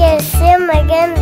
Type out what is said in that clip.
I que ser uma grande